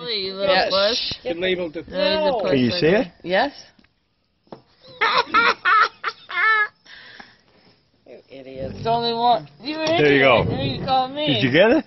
Oh, you little labeled it. Can you see it? Yes. you idiot. It's only one. You were There you go. You call me. Did you get it?